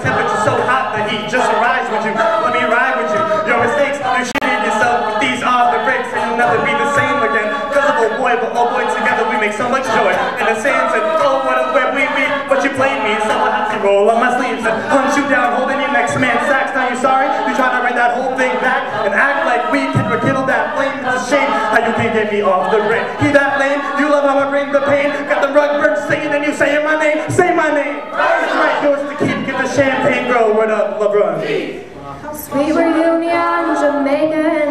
eyes on you. Temperature so hot, the heat just arrives with you. Let me ride with you. Your mistakes, you shitted yourself. But these are the breaks, and you'll never be the same again. Cause of old boy, but old boy together we make so much joy. And the sands and oh, what a web we weave. But you played me, so I had to roll up my sleeves and hunt you down, holding your next man's sacks. Now you sorry? You try to bring that whole thing back and act like we can rekindle that flame. It's a shame how you can't get me off the grid. He that lame, you love how I bring the pain. Got the rug burn singing and you saying my name. Say my name. Champagne girl. Word up, LeBron. Sweet reunion, Jamaica and